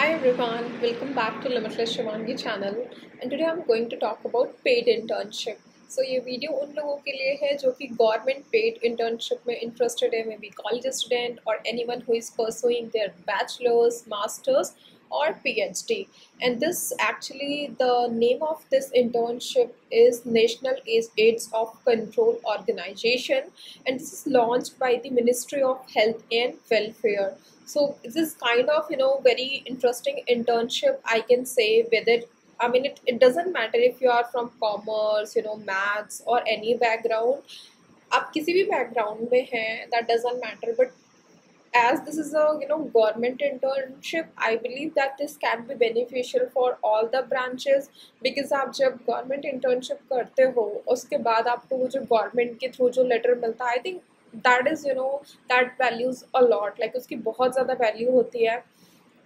Hi everyone, welcome back to Limitless Shivangi channel and today I'm going to talk about paid internship. So ये video उन लोगों के लिए है जो कि गवर्नमेंट पेड इंटर्नशिप में इंटरेस्टेड है मे बी कॉलेज स्टूडेंट और anyone who is pursuing their bachelors masters or PhD. And this actually the name of this internship is National AIDS of Control Organization, and this is launched by the Ministry of Health and Welfare. So this is kind of you know very interesting internship. I can say whether I mean it, it doesn't matter if you are from commerce, you know, maths or any background. आप किसी भी background में हैं that doesn't matter but As this is a you know government internship i believe that this can be beneficial for all the branches because जब government internship करते हो उसके बाद आपको वो जो गवर्नमेंट के थ्रू जो लेटर मिलता है I think that is you know that values a lot like उसकी बहुत ज़्यादा वैल्यू होती है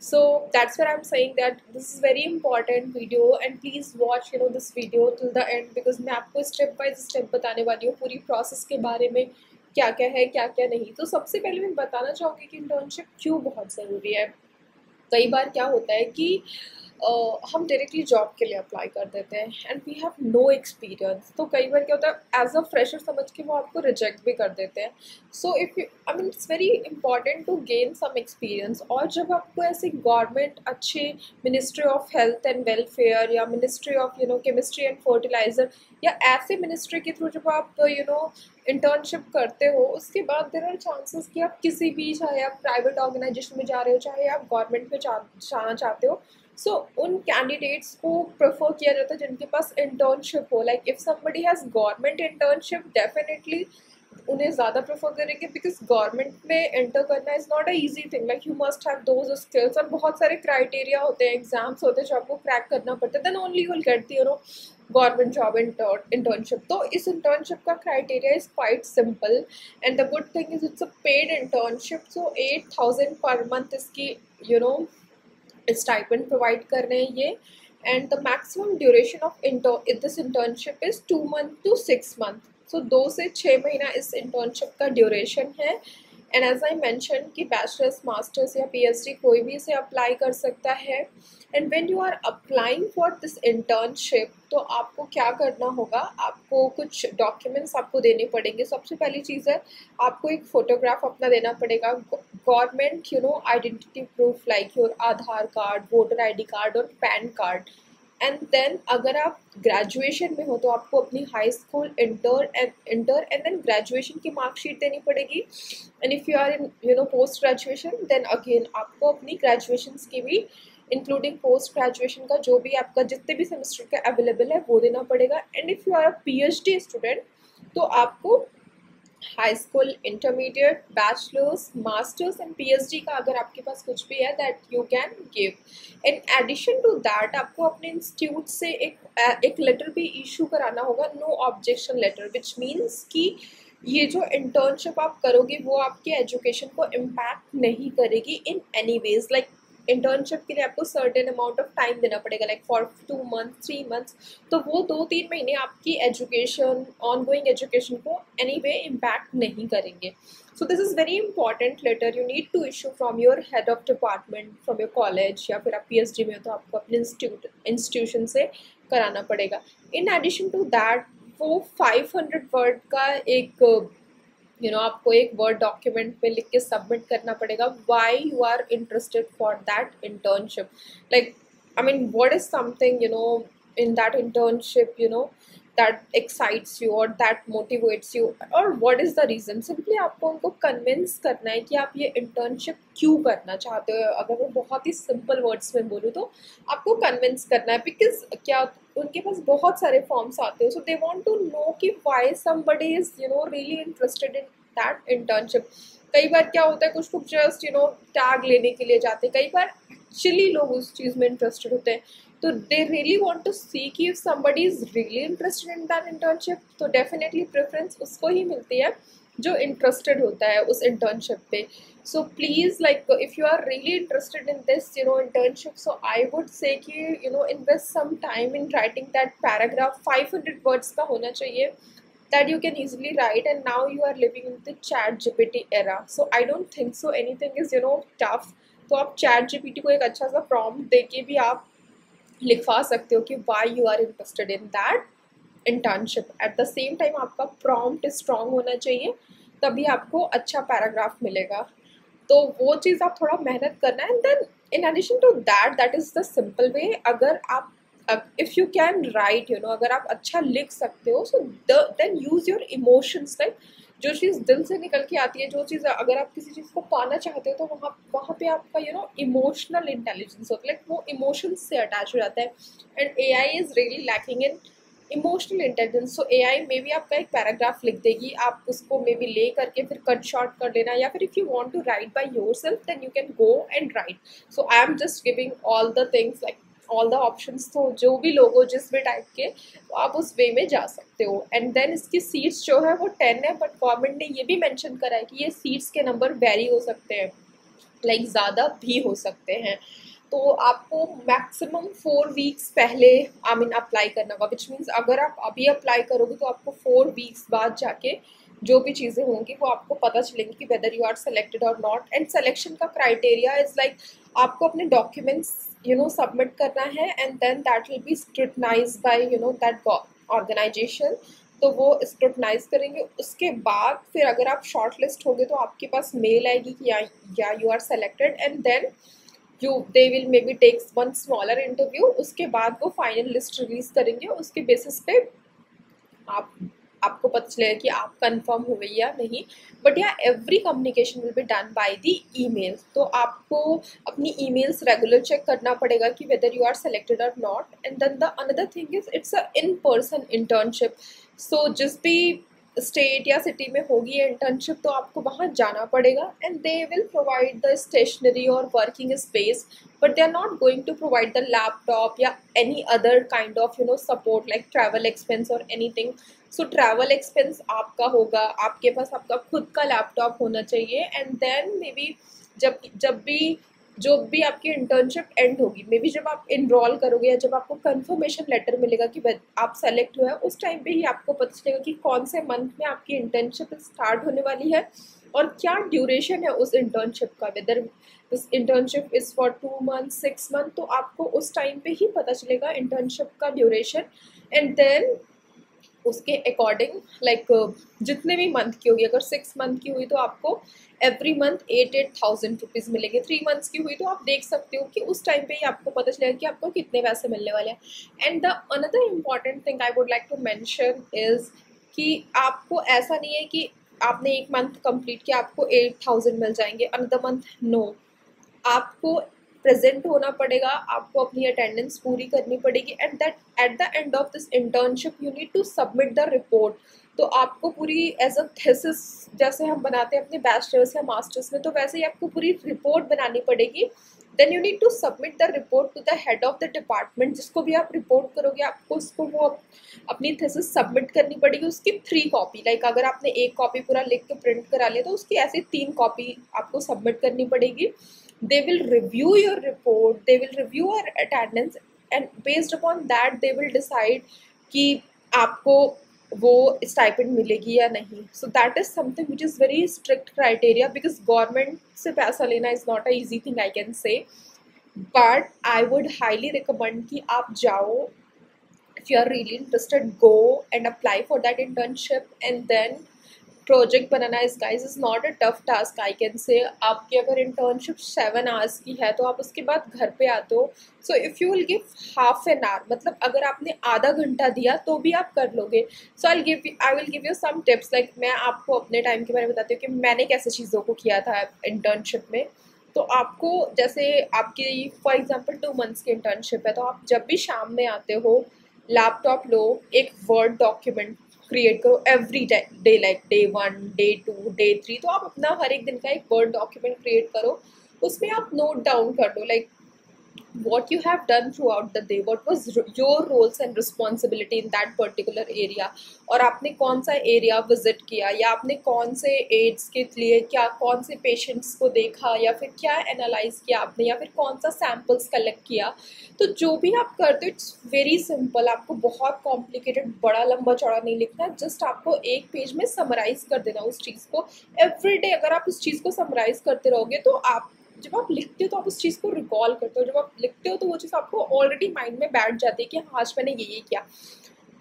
so that's where i'm saying that this is very important video and please watch you know this video till the end because मैं आपको step by step बताने वाली हूँ पूरी process के बारे में क्या क्या है, क्या क्या नहीं। तो सबसे पहले मैं बताना चाहूँगी कि इंटर्नशिप क्यों बहुत ज़रूरी है। कई बार क्या होता है कि हम डायरेक्टली जॉब के लिए अप्लाई कर देते हैं and we have no experience तो कई बार क्या होता है एज अ फ्रेशर समझ के वो आपको रिजेक्ट भी कर देते हैं. So if you I mean it's very important to gain some experience और जब आपको ऐसे गवर्नमेंट अच्छे ministry of health and welfare या ministry of you know chemistry and fertiliser या ऐसे मिनिस्ट्री के थ्रू जब आप यू नो इंटर्नशिप करते हो, उसके बाद देर आर चांसेस कि आप किसी भी, चाहे आप प्राइवेट ऑर्गेनाइजेशन में जा रहे हो, चाहे आप गवर्नमेंट में जाना चाहते हो सो so, उन कैंडिडेट्स को प्रेफर किया जाता है जिनके पास इंटर्नशिप हो. Like if somebody has government internship definitely उन्हें ज़्यादा प्रेफर करेंगे बिकॉज़ गवर्नमेंट में एंटर करना is not a easy thing like you must have those skills और बहुत सारे क्राइटेरिया होते हैं. एग्ज़ाम्स होते हैं जो आपको क्रैक करना पड़ता है. Then only will get the you know government job internship तो इस इंटर्नशिप का criteria is quite simple and the good thing is it's a paid internship so eight thousand per month इसकी यू नो स्टाइपेंड प्रोवाइड कर रहे हैं ये. And the maximum duration of inter this internship is two month to six month so दो से छः महीना इस इंटर्नशिप का ड्यूरेशन है. एंड एज आई मैंशन कि बैचलर्स मास्टर्स या पीएचडी कोई भी इसे अप्लाई कर सकता है। And when you are applying for this internship तो आपको क्या करना होगा? आपको कुछ डॉक्यूमेंट्स आपको देने पड़ेंगे। सबसे पहली चीज़ है, आपको एक फ़ोटोग्राफ अपना देना पड़ेगा। Government you know identity proof like your Aadhaar card voter ID card और पैन कार्ड एंड देन अगर आप ग्रेजुएशन में हो तो आपको अपनी high school inter and inter and then graduation की मार्कशीट देनी पड़ेगी। And if you are in you know post graduation then again आपको अपनी ग्रेजुएशन की भी इंक्लूडिंग पोस्ट ग्रेजुएशन का जो भी आपका जितने भी सेमेस्टर का अवेलेबल है, वो देना पड़ेगा। And if you are a P student तो आपको high school intermediate bachelors masters and PhD का अगर आपके पास कुछ भी है that you can give in addition to that आपको अपने इंस्टीट्यूट से एक एक लेटर भी इशू कराना होगा no objection letter which means कि ये जो इंटर्नशिप आप करोगे, वो आपके एजुकेशन को इम्पैक्ट नहीं करेगी in any ways like internship के लिए आपको सर्टेन अमाउंट ऑफ़ टाइम देना पड़ेगा like for two month three months तो वो दो तीन महीने आपकी एजुकेशन ऑन गोइंग एजुकेशन को एनी वे इम्पैक्ट नहीं करेंगे. So this is very important letter you need to issue from your head of department from your college या फिर आप पी एच डी में हो तो आपको अपने इंस्टीट्यूट इंस्टीट्यूशन से कराना पड़ेगा. इन एडिशन टू दैट वो फाइव हंड्रेड वर्ड का एक यू नो आपको एक वर्ड डॉक्यूमेंट पे लिख के सबमिट करना पड़ेगा। Why you are interested for that internship like I mean what is something you know in that internship you know that excites you और दैट मोटिवेट्स यू और what is the reason simply आपको उनको convince करना है कि आप ये internship क्यों करना चाहते हो। अगर मैं बहुत ही सिंपल वर्ड्स में बोलूँ तो आपको कन्विंस करना है। बिकॉज़ क्या उनके पास बहुत सारे फॉर्म्स आते हैं। So they want to know कि why somebody is you know really interested in that internship कई बार क्या होता है, कुछ लोग जस्ट यू नो टैग लेने के लिए जाते हैं। कई बार एक्चुअली लोग उस चीज़ में इंटरेस्टेड होते हैं। तो they really want to see कि if somebody is really interested in that internship तो डेफिनेटली प्रेफरेंस उसको ही मिलती है। जो इंटरेस्टेड होता है उस इंटर्नशिप पे। So please like if you are really interested in this you know internship so I would say कि you know invest some time in writing that paragraph five hundred words का होना चाहिए। That you can easily write and now you are living in the chat gpt era. So i don't think so. Anything is, you know, tough. तो आप chat GPT को एक अच्छा सा prompt दे के भी आप लिखवा सकते हो कि why you are interested in that internship at the same time आपका प्रॉम्प्ट स्ट्रॉन्ग होना चाहिए, तभी आपको अच्छा पैराग्राफ मिलेगा। तो वो चीज़ आप थोड़ा मेहनत करना है and then in addition to that that is the simple way अगर आप if you can write you know अगर आप अच्छा लिख सकते हो so then use your emotions like जो चीज़ दिल से निकल के आती है, जो चीज़ अगर आप किसी चीज़ को पाना चाहते हो तो वहाँ वहाँ पे आपका यू नो इमोशनल इंटेलिजेंस होता है लाइक वो इमोशंस से अटैच हो जाता है। And A I is really lacking in emotional intelligence so A I maybe आपका एक पैराग्राफ लिख देगी। आप उसको मे बी ले करके फिर कट शॉर्ट कर लेना या फिर if you want to write by yourself then you can go and write so I am just giving all the things like all the options तो जो भी लोग हो, जिस भी टाइप के तो आप उस वे में जा सकते हो। एंड देन इसकी सीट्स जो है, वो टेन है बट गवर्नमेंट ने ये भी मेंशन करा है कि ये सीट्स के नंबर वेरी हो सकते हैं लाइक like, ज़्यादा भी हो सकते हैं। तो आपको मैक्सिमम फोर वीक्स पहले आई मीन अप्लाई करना होगा विच मीन्स अगर आप अभी अप्लाई करोगे तो आपको फोर वीक्स बाद जाके जो भी चीज़ें होंगी, वो आपको पता चलेंगी कि वेदर यू आर सेलेक्टेड और नॉट एंड सेलेक्शन का क्राइटेरिया इज़ लाइक आपको अपने डॉक्यूमेंट्स यू नो सबमिट करना है and then that will be scrutinise by you know that organisation तो वो स्क्रूटनाइज करेंगे। उसके बाद फिर अगर आप शॉर्ट लिस्ट होगे तो आपके पास मेल आएगी कि या, you are selected and then you they will may be takes one smaller interview उसके बाद वो फाइनल लिस्ट रिलीज़ करेंगे, उसके बेसिस पे आप, आपको पता चलेगा कि आप कंफर्म हुए या नहीं। But yeah every communication will be done by the email तो आपको अपनी ईमेल्स रेगुलर चेक करना पड़ेगा कि वेदर यू आर सेलेक्टेड और not and then the another thing is it's a in person internship so जिस भी स्टेट या सिटी में होगी इंटर्नशिप तो आपको वहाँ जाना पड़ेगा and they will provide the stationery और working space but they are not going to provide the laptop या any other kind of you know support like travel expense और anything so travel expense आपका होगा, आपके पास आपका खुद का laptop होना चाहिए एंड देन मे बी जब जब भी जो भी आपकी इंटर्नशिप एंड होगी मे बी जब आप इनरोल करोगे या जब आपको कंफर्मेशन लेटर मिलेगा कि आप सेलेक्ट हुए हैं, उस टाइम पे ही आपको पता चलेगा कि कौन से मंथ में आपकी इंटर्नशिप स्टार्ट होने वाली है और क्या ड्यूरेशन है उस इंटर्नशिप का। Whether this internship is for two month six month तो आपको उस टाइम पे ही पता चलेगा इंटर्नशिप का ड्यूरेशन एंड देन उसके अकॉर्डिंग लाइक जितने भी मंथ की होगी, अगर सिक्स मंथ की हुई तो आपको every month eight eight thousand rupees मिलेंगे। थ्री मंथ्स की हुई तो आप देख सकते हो कि उस टाइम पे ही आपको पता चलेगा कि आपको कितने पैसे मिलने वाले हैं। And the another important thing I would like to mention is कि आपको ऐसा नहीं है कि आपने एक मंथ कंप्लीट किया, आपको एट थाउज़ेंड मिल जाएँगे अनदर मंथ नो आपको प्रेजेंट होना पड़ेगा, आपको अपनी अटेंडेंस पूरी करनी पड़ेगी and that at the end of this internship you need to submit the report तो आपको पूरी एज अ थेसिस जैसे हम बनाते हैं अपने बैचलर्स या मास्टर्स में तो वैसे ही आपको पूरी रिपोर्ट बनानी पड़ेगी। Then you need to submit the report to the head of the department जिसको भी आप रिपोर्ट करोगे, आपको उसको वो अपनी थेसिस सबमिट करनी पड़ेगी, उसकी थ्री कॉपी लाइक अगर आपने एक कॉपी पूरा लिख के प्रिंट करा लिया तो उसकी ऐसी तीन कॉपी आपको सबमिट करनी पड़ेगी। They will review your report they will review your attendance and based upon that they will decide कि आपको वो स्टाइपेंड मिलेगी या नहीं so that is something which is very strict criteria because government से पैसा लेना is not a easy thing I can say but I would highly recommend कि आप जाओ if you are really interested go and apply for that internship and then project बनाना इस guys is not a tough task I can say आपकी अगर internship seven hours की है तो आप उसके बाद घर पे आते हो। So if you will give half an hour मतलब अगर आपने आधा घंटा दिया तो भी आप कर लोगे। So I give I will give you some tips like मैं आपको अपने टाइम के बारे में बताती हूँ कि मैंने कैसे चीज़ों को किया था इंटर्नशिप में। तो आपको जैसे आपकी फॉर एग्ज़ाम्पल टू मंथ्स की इंटर्नशिप है तो आप जब भी शाम में आते हो लैपटॉप लो, एक वर्ड डॉक्यूमेंट क्रिएट करो every day like day one day two day three तो आप अपना हर एक दिन का एक वर्ड डॉक्यूमेंट क्रिएट करो, उसमें आप नोट डाउन कर दो like what you have done throughout the day, what was your roles and responsibility in that particular area? और आपने कौन सा एरिया विज़िट किया? या आपने कौन से एड्स के लिए? क्या, कौन से पेशेंट्स को देखा? या फिर क्या एनालाइज किया आपने? या फिर कौन सा सैम्पल्स कलेक्ट किया? तो जो भी आप करते हो इट्स वेरी सिंपल आपको बहुत कॉम्प्लिकेटेड बड़ा लंबा चौड़ा नहीं लिखना। जस्ट आपको एक पेज में समराइज कर देना उस चीज़ को। एवरी डे अगर आप उस चीज़ को समराइज करते रहोगे तो आप जब आप लिखते हो तो आप उस चीज़ को रिकॉल करते हो। जब आप लिखते हो तो वो चीज़ आपको ऑलरेडी माइंड में बैठ जाती है कि हाँ आज मैंने ये ये किया।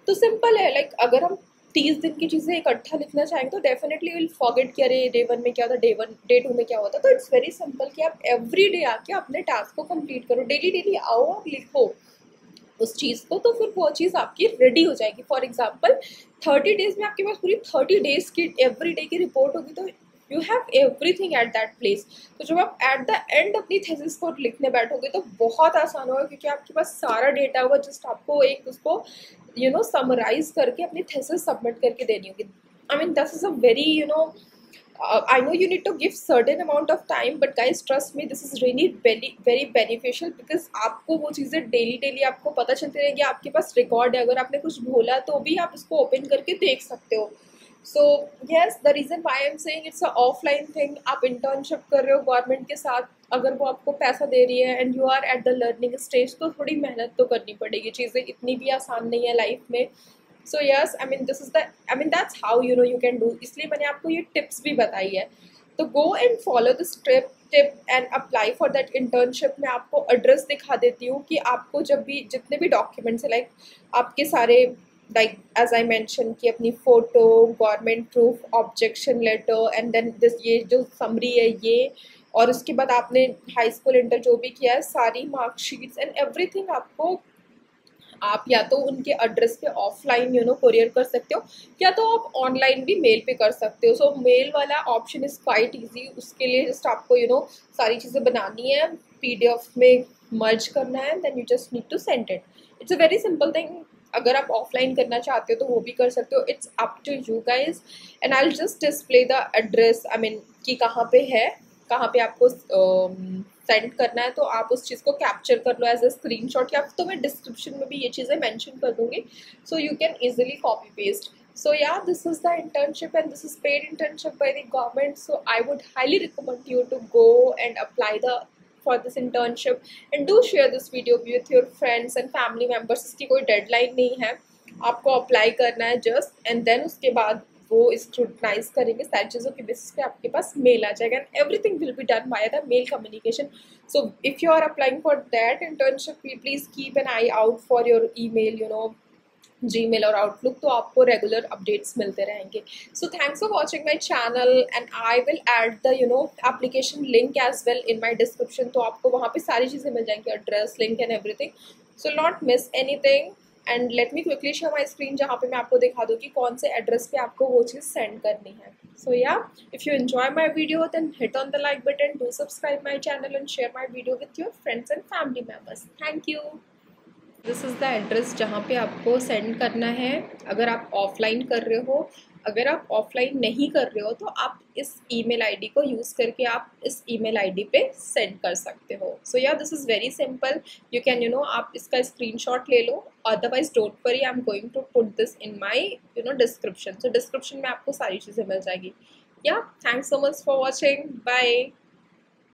तो सिंपल है लाइक अगर हम तीस दिन की चीज़ें इकट्ठा लिखना चाहेंगे तो डेफिनेटली विल फॉरगेट कि अरे डे वन में क्या होता डे वन डे टू में क्या होता तो इट्स वेरी सिंपल कि आप एवरी डे आके अपने टास्क को कंप्लीट करो। डेली डेली आओ और लिखो उस चीज़ को तो फिर वो चीज़ आपकी रेडी हो जाएगी। फॉर एग्ज़ाम्पल थर्टी डेज़ में आपके पास पूरी थर्टी डेज़ की एवरी डे की रिपोर्ट होगी तो you have everything at that place तो जब आप एट द एंड अपनी थेसिस को लिखने बैठोगे तो बहुत आसान होगा क्योंकि आपके पास सारा डेटा होगा जस्ट आपको एक उसको यू नो समराइज करके अपनी थेसिस सबमिट करके देनी होगी। I mean this is a very you know uh, I know you need to give certain amount of time but guys trust me this is really very very beneficial because आपको वो चीज़ें daily daily आपको पता चलती रहेगी। आपके पास record है। अगर आपने कुछ भूला तो भी आप उसको ओपन करके देख सकते हो। So yes the reason why am saying it's a offline thing आप इंटर्नशिप कर रहे हो गवर्नमेंट के साथ, अगर वो आपको पैसा दे रही है and you are at the learning stage तो थोड़ी मेहनत तो करनी पड़ेगी। चीज़ें इतनी भी आसान नहीं है लाइफ में। So yes I mean this is the I mean that's how you know you can do इसलिए मैंने आपको ये टिप्स भी बताई है। तो go and follow this trip tip and apply for that internship मैं आपको एड्रेस दिखा देती हूँ कि आपको जब भी, जितने भी डॉक्यूमेंट्स हैं लाइक आपके सारे लाइक एज आई मैंशन कि अपनी photo government proof objection letter and then this ये जो समरी है ये और उसके बाद आपने हाई स्कूल इंटर जो भी किया है सारी मार्कशीट्स एंड एवरीथिंग आपको आप या तो उनके एड्रेस पे ऑफलाइन यू नो कोरियर कर सकते हो या तो आप ऑनलाइन भी मेल पे कर सकते हो. सो so, मेल वाला ऑप्शन इज़ क्वाइट इजी उसके लिए जस्ट आपको यू you नो know, सारी चीज़ें बनानी है पीडीएफ में मर्ज करना है then you just need to send it it's a very simple thing अगर आप ऑफलाइन करना चाहते हो तो वो भी कर सकते हो। It's up to you guys and I just display the address I mean कि कहाँ पे है कहाँ पे आपको सेंड um, करना है तो आप उस चीज़ को कैप्चर कर लो एज अ स्क्रीन शॉट या तो मैं डिस्क्रिप्शन में भी ये चीज़ें मैंशन कर दूँगी so you can easily copy paste so yeah this is the internship and this is paid internship by the government. So i would highly recommend you to go and apply the for this internship. And do share this video with your friends and family members. इसकी कोई deadline नहीं है। आपको apply करना है just and then उसके बाद वो स्क्रूटनाइज करेंगे सारी चीज़ों के बेसिस पे आपके पास मेल आ जाएगा। And everything will be done by the mail communication so if you are applying for that internship please keep an eye out for your email you know Gmail और Outlook तो आपको regular updates मिलते रहेंगे। So thanks for watching my channel and I will add the you know application link as well in my description तो आपको वहाँ पे सारी चीज़ें मिल जाएँगी address link and everything so not miss anything and let me quickly show my screen जहाँ पे मैं आपको दिखा दूँ कि कौन से एड्रेस पे आपको वो चीज़ सेंड करनी है। So yeah if you enjoy my video then hit on the like button do subscribe my channel and share my video with your friends and family members thank you this is the address जहाँ पे आपको send करना है। अगर आप offline कर रहे हो, अगर आप ऑफलाइन नहीं कर रहे हो तो आप इस ईमेल आईडी को यूज़ करके आप इस ईमेल आईडी पे सेंड कर सकते हो। So yeah this is very simple you can you know आप इसका स्क्रीनशॉट ले लो। Otherwise don't worry I am going to put this in my you know description so description में आपको सारी चीज़ें मिल जाएगी। Yeah thanks so much for watching bye